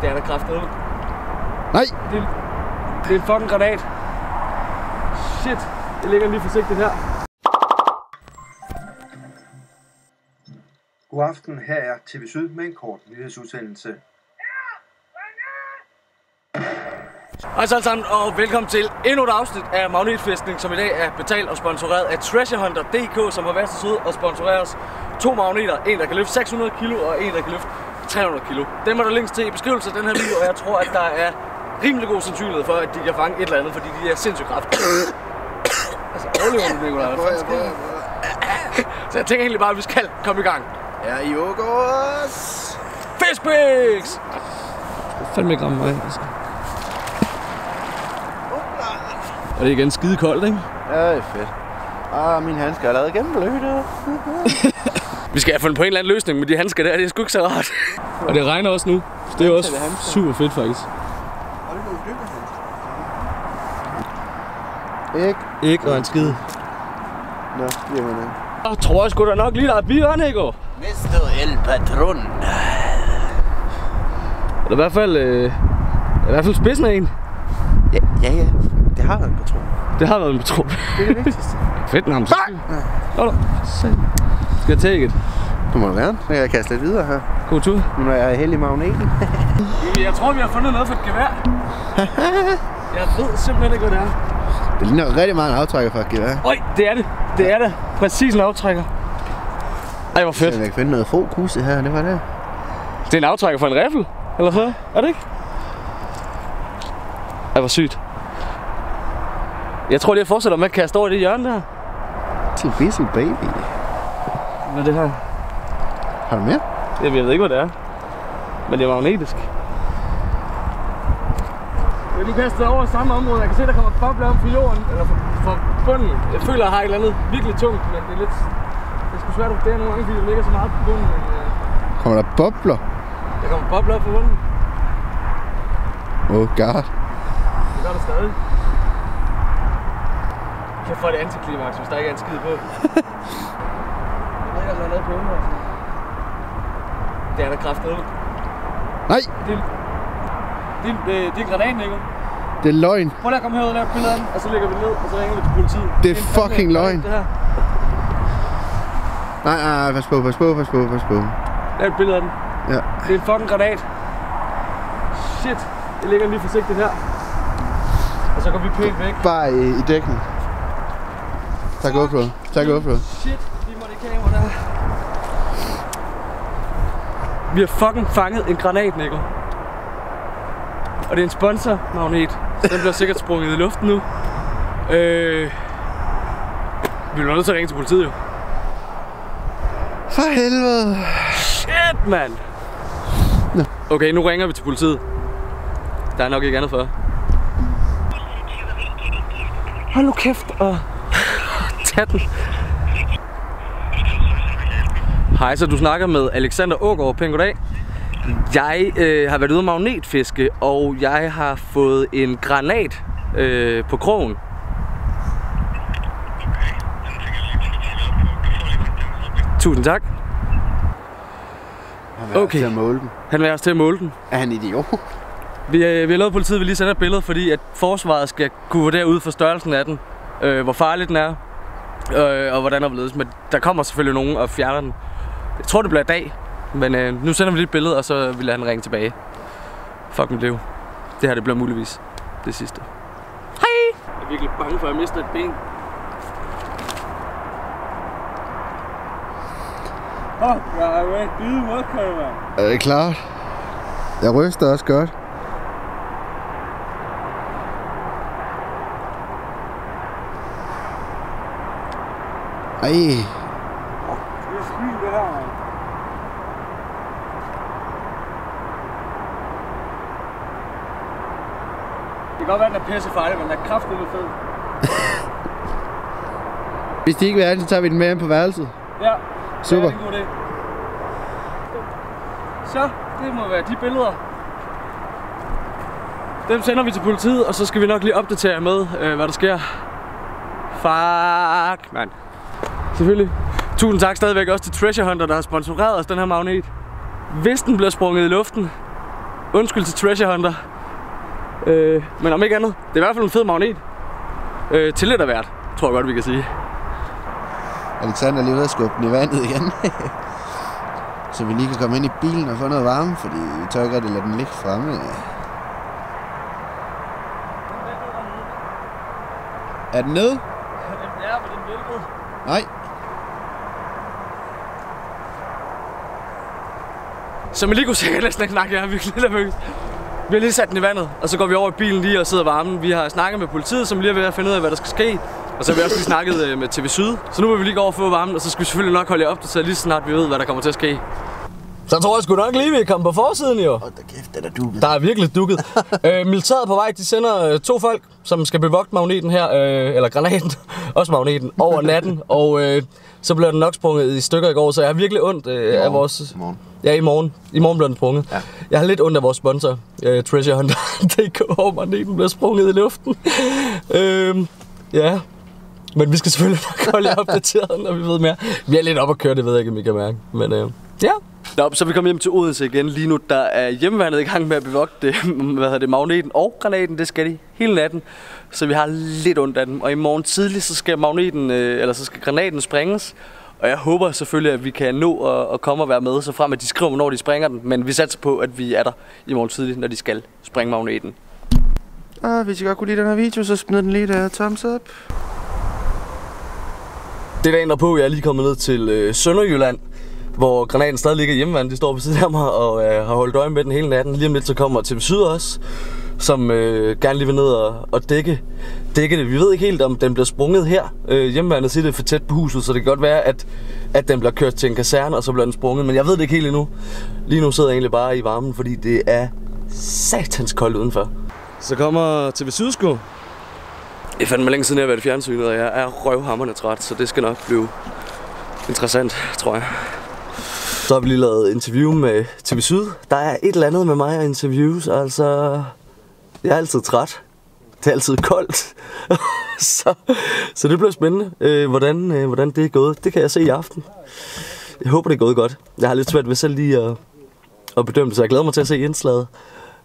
Det er der kraftedeme. Nej! Det, det er en fucking granat. Shit. Jeg ligger lige forsigtigt her. God aften, her er TV Syd med en kort nyhedsudsendelse. Hej så alle sammen, og velkommen til endnu et afsnit af Magnetfestning, som i dag er betalt og sponsoreret af TreasureHunter.dk, som har været så sød og sponsorere os to magneter. En, der kan løfte 600 kilo, og en, der kan løfte 300 kilo. Dem er der links til i beskrivelsen af den her video, og jeg tror, at der er rimelig god sandsynlighed for, at de kan fange et eller andet, fordi de er sindssygt kraftige. altså, overlever du, Nicolaj? Fanden sker der? Så jeg tænker egentlig bare, at vi skal komme i gang. Ja, Jogos! Fistpicks! Fandme ikke ramme mig. Altså. Og det er igen skide koldt, ikke? Ja, det er fedt. Ah, min handsker er allerede gennemblødt. Vi skal have fundet på en eller anden løsning med de handsker der, det er sgu ikke så rart. Og det regner også nu, så det er også super fedt faktisk. Ikke? Ikke og en skid. Nå, jamen. øh. Jeg tror jeg sgu da nok lige, der er bier, Nico. Mr. El Patron. Eller i hvert fald, øh, i hvert fald spidsen af en. Ja, ja, ja. Det har været en patron. Det har været en patron. Det er det vigtigste. Fedt navn. Nå da. Skal jeg take it? Du må gerne. Så kan jeg kaste lidt videre her. God tur. Nu når jeg er heldig i magneten. Jeg tror, vi har fundet noget for et gevær. jeg ved simpelthen ikke, hvad det er. Det ligner rigtig meget en aftrækker for et gevær. Øj, det er det. Det er det. Præcis en aftrækker. Ej, hvor fedt. Jeg kan finde noget fokusse her, det var det. Det er en aftrækker for en riffel, eller så? Er det ikke? Ej, hvor sygt. Jeg tror lige, jeg fortsætter med at kaste over i det hjørne der. Til busy baby. Hvad er det her? Har du mere? Jeg ved ikke, hvad det er. Men det er magnetisk. Jeg nu kastet over i samme område. Jeg kan se, der kommer bobler op for jorden, eller for bunden. Jeg føler, jeg har et eller andet virkelig tungt, men det er lidt... Det er sgu svært at vurdere nogle gange, fordi det ligger så meget på bunden. Men, øh, Kommer der bobler? der kommer bobler op for bunden. Oh god. Det gør der stadig. Kan få det antiklimaks, hvis der ikke er en skid på. ikke, er noget på under. Det er der kraftedeme. Nej, Det er, det, er, øh, det er en granat, Nico. det er løgn. Prøv lige at komme herud og lave et billede af den, og så lægger vi den ned, og så ringer vi til politiet. Det er en fandme fucking løgn. Det her. Nej, nej, pas på, pas på, pas på, pas på. Lav et billede af den. Ja. Det er en fucking granat. Shit. Jeg ligger lige forsigtigt her. Og så går vi pænt væk. Bare i, i dækning. Tak GoPro. Tak GoPro. Shit, lige må det kamera der. Vi har fucking fanget en granat, Nico. Og det er en sponsormagnet. Den bliver sikkert sprunget i luften nu. Øh, vi bliver nødt til at ringe til politiet jo. For helvede. Shit, mand! Okay, nu ringer vi til politiet. Der er nok ikke andet for. Hold nu kæft og tag den. Hej, så du snakker med Alexander Ågaard. Pæn goddag. Jeg øh, har været ude at magnetfiske, og jeg har fået en granat øh, på krogen. Tusind tak. Han vil Okay. til at måle dem. Han vil også til at måle den. Er han idiot? Vi, øh, vi har lavet politiet, vi lige sender et billede, fordi at forsvaret skal kunne vurdere ud for størrelsen af den, øh, hvor farlig den er, øh, og hvordan der ledes. Men der kommer selvfølgelig nogen og fjerner den. Jeg tror, det bliver i dag, men øh, nu sender vi lige et billede, og så vil han ringe tilbage. Fuck mit liv. Det her, det bliver muligvis det sidste. Hej! Jeg er virkelig bange for, at jeg mister et ben. Åh, oh, jeg er ved bide modkøber. Er det klart? Jeg ryster også godt. Ej, Svin, det her, mand. Det kan godt være, at den er pisse farlig, men den er kraftigt fed. hvis de ikke vil have den, så tager vi den med ind på værelset. Ja. Super. Det er en god idé. Så, det må være de billeder. Dem sender vi til politiet, og så skal vi nok lige opdatere jer med, øh, hvad der sker. Fuck, mand. Selvfølgelig. Tusind tak stadigvæk også til Treasure Hunter, der har sponsoreret os den her magnet. Hvis den bliver sprunget i luften, undskyld til Treasure Hunter. Øh, men om ikke andet, det er i hvert fald en fed magnet. Øh, til lidt af hvert, tror jeg godt, vi kan sige. Alexander er lige ved at skubbe den i vandet igen. så vi lige kan komme ind i bilen og få noget varme, fordi vi tør ikke rigtig lade den ligge fremme. Er den nede? Ja, men den væltede. Nej. Som I lige kunne se, jeg næsten ikke snakke, jeg er virkelig nervøs. Vi har lige sat den i vandet, og så går vi over i bilen lige og sidder varmen. Vi har snakket med politiet, som lige er ved at finde ud af, hvad der skal ske. Og så har vi også lige snakket øh, med TV Syd. Så nu vil vi lige gå over og få varmen, og så skal vi selvfølgelig nok holde jer op til lige snart vi ved, hvad der kommer til at ske. Så tror jeg sgu nok lige, vi er kommet på forsiden jo. Hold da kæft, den er dukket. Der er virkelig dukket. øh, militæret på vej, de sender øh, to folk, som skal bevogte magneten her, øh, eller granaten, også magneten, over natten. og øh, så bliver den nok sprunget i stykker i går, så jeg har virkelig ondt øh, af vores... I morgen. Ja, i morgen. I morgen bliver den sprunget. Ja. Jeg har lidt ondt af vores sponsor, uh, Treasure Hunter. DK, hvor magneten bliver sprunget i luften. øhm, ja. Men vi skal selvfølgelig nok holde jer opdateret, når vi ved mere. Vi er lidt op at køre, det ved jeg ikke, om I kan mærke. Men øh, ja. Nå, så vi kommet hjem til Odense igen. Lige nu der er hjemmeværnet i gang med at bevogte hvad hedder det, magneten og granaten. Det skal de hele natten. Så vi har lidt ondt af dem. Og i morgen tidlig, så skal magneten, øh, eller så skal granaten sprænges. Og jeg håber selvfølgelig, at vi kan nå at, at komme og være med, så frem at de skriver, hvornår de springer den. Men vi satser på, at vi er der i morgen tidlig, når de skal springe magneten. Og hvis I godt kunne lide den her video, så smid den lige der thumbs up. Det er dagen derpå, jeg er lige kommet ned til øh, Sønderjylland, hvor granaten stadig ligger hjemmevand. De står på siden af mig og øh, har holdt øje med den hele natten. Lige om lidt så kommer TV Syd også, som øh, gerne lige vil ned og, og dække, dække det. Vi ved ikke helt, om den bliver sprunget her. Øh, hjemmevandet siger, det er for tæt på huset, så det kan godt være, at, at den bliver kørt til en kaserne, og så bliver den sprunget. Men jeg ved det ikke helt endnu. Lige nu sidder jeg egentlig bare i varmen, fordi det er satans koldt udenfor. Så kommer TV Syd sgu. Det er fandme længe siden, jeg har været i fjernsynet, og jeg er røvhammerende træt, så det skal nok blive interessant, tror jeg. Så har vi lige lavet interview med TV Syd. Der er et eller andet med mig og interviews, altså... Jeg er altid træt. Det er altid koldt. så, så det bliver spændende, øh, hvordan, øh, hvordan det er gået. Det kan jeg se i aften. Jeg håber, det er gået godt. Jeg har lidt svært ved selv lige at, at bedømme det, så jeg glæder mig til at se indslaget.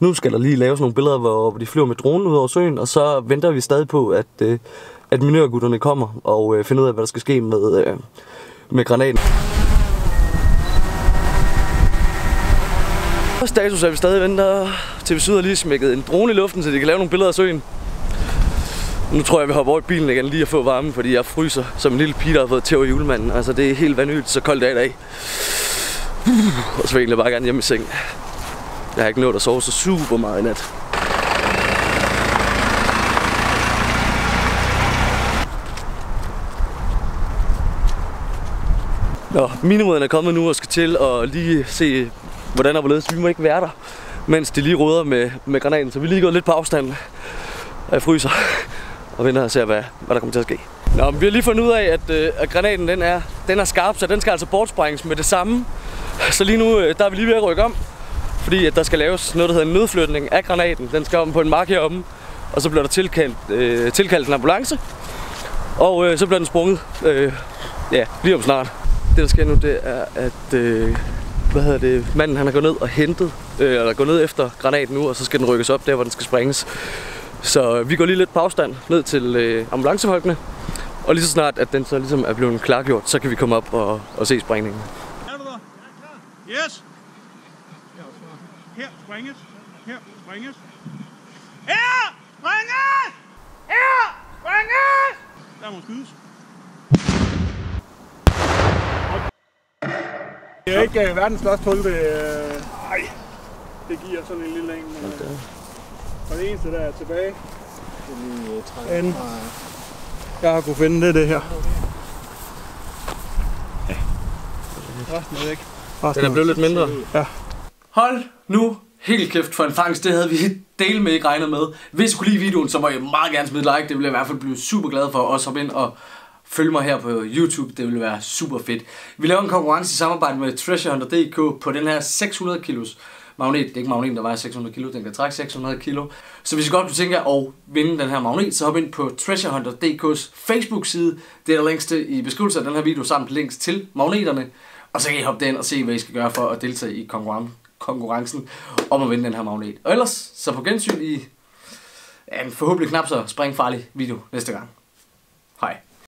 Nu skal der lige laves nogle billeder, hvor de flyver med dronen ud over søen, og så venter vi stadig på, at, øh, at minørgutterne kommer og øh, finder ud af, hvad der skal ske med, øh, med granaten. Status er, vi stadig venter til vi Syd har lige smækket en drone i luften, så de kan lave nogle billeder af søen. Nu tror jeg, vi hopper over i bilen igen lige at få varme, fordi jeg fryser som en lille pige, der har fået tæv i julemanden. Altså, det er helt vanvittigt, så koldt dag i dag. Og så vil jeg egentlig bare gerne hjem i seng. Jeg har ikke nået at sove så super meget i nat. Nå, minimoderne er kommet nu og skal til at lige se, hvordan og hvorledes. Vi må ikke være der, mens de lige råder med, med granaten. Så vi er lige gået lidt på afstand. Og jeg fryser og venter og ser, hvad, hvad der kommer til at ske. Nå, men vi har lige fundet ud af, at, øh, at granaten den er, den er skarp, så den skal altså bortsprænges med det samme. Så lige nu øh, der er vi lige ved at rykke om, fordi at der skal laves noget, der hedder en nødflytning af granaten. Den skal om på en mark heromme, og så bliver der tilkaldt, øh, tilkaldt en ambulance. Og øh, så bliver den sprunget øh, ja, lige om snart. Det der sker nu, det er, at øh, hvad hedder det, manden han har gået ned og hentet, øh, eller gået ned efter granaten nu, og så skal den rykkes op der, hvor den skal sprænges. Så øh, vi går lige lidt på afstand ned til øh, ambulancefolkene, og lige så snart, at den så ligesom er blevet klargjort, så kan vi komme op og, og se sprængningen. Er du der? Yes. Her springes. Her springes. Her springes! Her springes! Der må skydes. Det er ikke uh, verdens største hul, det, uh, nej, det giver sådan en lille en. Men, uh, og det eneste, der er tilbage, end jeg har kunne finde, det det her. Resten er væk. Resten Den er blevet lidt mindre. Ja. Hold nu helt kæft for en fangst. Det havde vi del med ikke regnet med. Hvis I kunne lide videoen, så må jeg meget gerne smide et like. Det ville jeg i hvert fald blive super glad for. Også hoppe ind og følge mig her på YouTube. Det ville være super fedt. Vi laver en konkurrence i samarbejde med TreasureHunter.dk på den her 600 kilos magnet. Det er ikke magneten, der vejer 600 kilo. Den kan trække 600 kilo. Så hvis I godt kunne tænke jer at vinde den her magnet, så hop ind på TreasureHunter.dk's Facebook-side. Det er der links til i beskrivelsen af den her video, samt links til magneterne. Og så kan I hoppe derind og se, hvad I skal gøre for at deltage i konkurren- konkurrencen om at vinde den her magnet. Og ellers, så på gensyn i en forhåbentlig knap så springfarlig video næste gang. Hej.